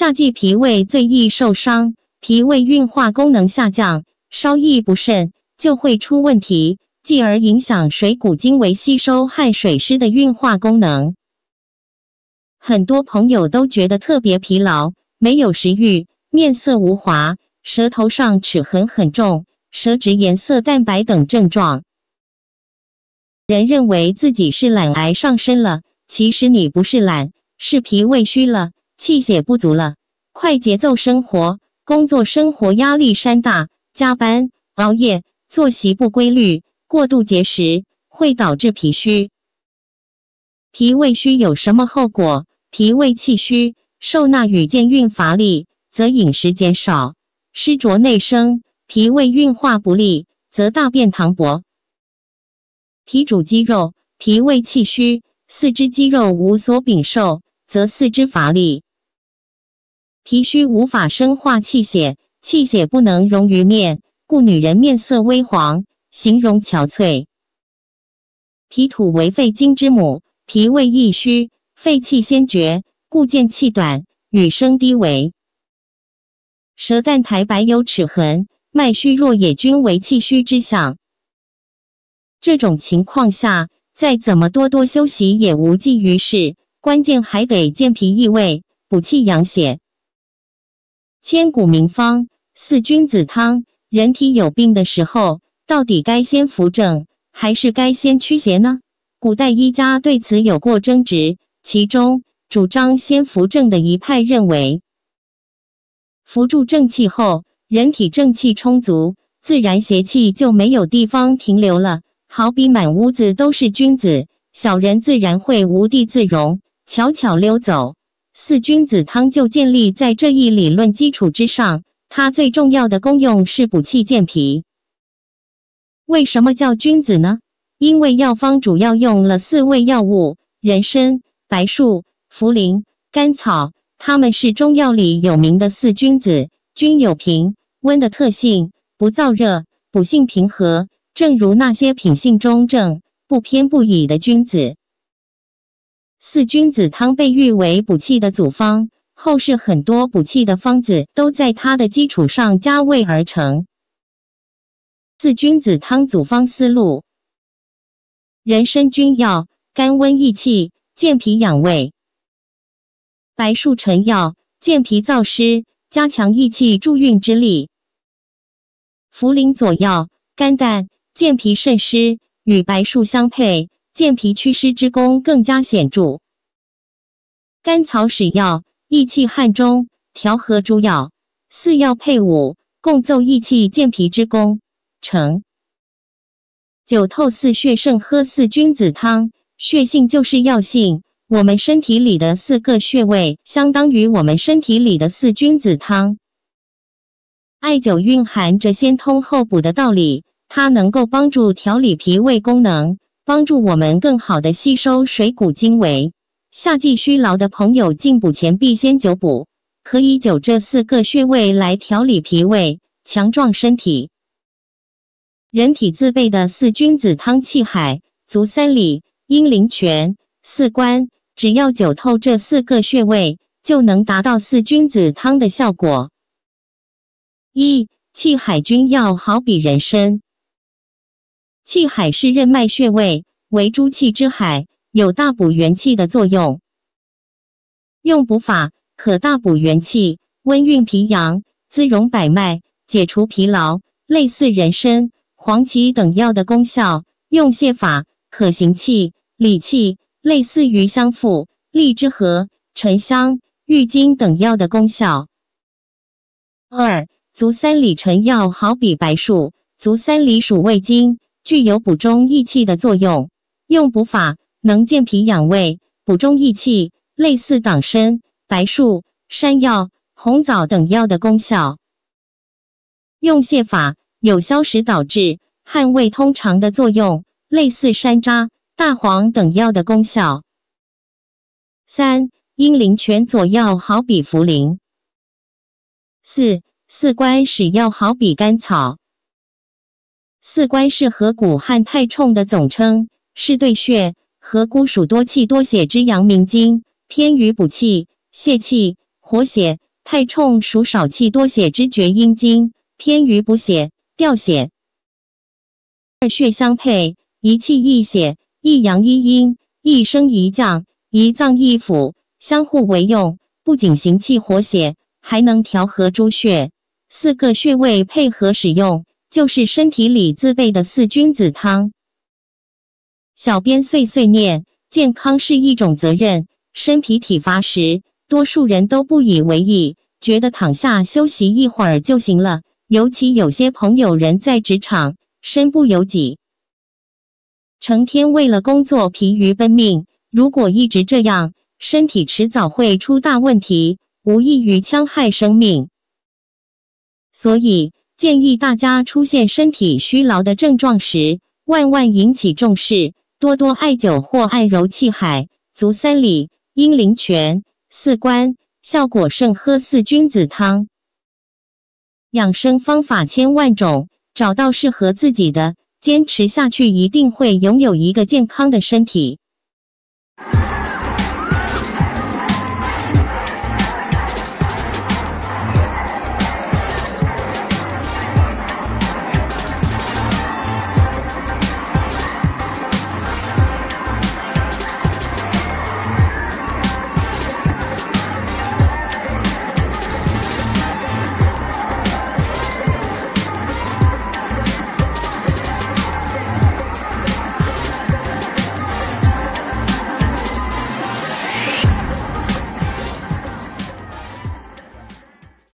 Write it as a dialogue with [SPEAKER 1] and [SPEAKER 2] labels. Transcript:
[SPEAKER 1] 夏季脾胃最易受伤，脾胃运化功能下降，稍一不慎就会出问题，继而影响水谷精微吸收和水湿的运化功能。很多朋友都觉得特别疲劳，没有食欲，面色无华，舌头上齿痕很重，舌质颜色淡白等症状。人认为自己是懒癌上身了，其实你不是懒，是脾胃虚了。气血不足了，快节奏生活，工作生活压力山大，加班熬夜，作息不规律，过度节食会导致脾虚。脾胃虚有什么后果？脾胃气虚，受纳与健运乏力，则饮食减少，湿浊内生，脾胃运化不利，则大便溏薄。脾主肌肉，脾胃气虚，四肢肌肉无所禀受，则四肢乏力。脾虚无法生化气血，气血不能溶于面，故女人面色微黄，形容憔悴。脾土为肺经之母，脾胃易虚，肺气先绝，故见气短，语声低微。舌淡苔白有齿痕，脉虚弱也均为气虚之象。这种情况下，再怎么多多休息也无济于事，关键还得健脾益胃，补气养血。千古名方四君子汤，人体有病的时候，到底该先扶正还是该先驱邪呢？古代医家对此有过争执，其中主张先扶正的一派认为，扶助正气后，人体正气充足，自然邪气就没有地方停留了。好比满屋子都是君子，小人自然会无地自容，悄悄溜走。四君子汤就建立在这一理论基础之上，它最重要的功用是补气健脾。为什么叫君子呢？因为药方主要用了四味药物：人参、白术、茯苓、甘草，它们是中药里有名的四君子，均有平温的特性，不燥热，补性平和，正如那些品性中正、不偏不倚的君子。四君子汤被誉为补气的祖方，后世很多补气的方子都在它的基础上加味而成。四君子汤组方思路：人参君药，甘温益气，健脾养胃；白术臣药，健脾燥湿，加强益气助运之力；茯苓佐药，肝胆，健脾渗湿，与白术相配。健脾祛湿之功更加显著。甘草使药，益气汗中，调和诸药，四药配伍，共奏益气健脾之功。成。九透四血盛喝四君子汤，血性就是药性。我们身体里的四个穴位，相当于我们身体里的四君子汤。艾灸蕴含着先通后补的道理，它能够帮助调理脾胃功能。帮助我们更好的吸收水谷精微。夏季虚劳的朋友进补前必先灸补，可以灸这四个穴位来调理脾胃，强壮身体。人体自备的四君子汤：气海、足三里、阴陵泉、四关，只要灸透这四个穴位，就能达到四君子汤的效果。一气海君药好比人参。气海是任脉穴位，为诸气之海，有大补元气的作用。用补法可大补元气，温运脾阳，滋荣百脉，解除疲劳，类似人参、黄芪等药的功效。用泻法可行气、理气，类似于香附、荔枝核、沉香、郁金等药的功效。二足三里陈药好比白术，足三里属胃经。具有补中益气的作用，用补法能健脾养胃、补中益气，类似党参、白术、山药、红枣等药的功效。用泻法有消食导滞、汗胃通肠的作用，类似山楂、大黄等药的功效。三阴陵泉佐药好比茯苓。四四关使药好比甘草。四关是合谷和太冲的总称，是对穴。合谷属多气多血之阳明经，偏于补气、泄气、活血、太冲属少气多血之厥阴经，偏于补血、调血。二穴相配，一气一血，一阳一阴，一升一降，一脏一腑，相互为用，不仅行气活血，还能调和诸穴。四个穴位配合使用，就是身体里自备的四君子汤。小编碎碎念：健康是一种责任。身体体乏时，多数人都不以为意，觉得躺下休息一会儿就行了。尤其有些朋友人在职场。身不由己，成天为了工作疲于奔命。如果一直这样，身体迟早会出大问题，无异于戕害生命。所以建议大家出现身体虚劳的症状时，万万引起重视，多多艾灸或艾揉气海、足三里、阴陵泉、四关，效果胜喝四君子汤。养生方法千万种。找到适合自己的，坚持下去，一定会拥有一个健康的身体。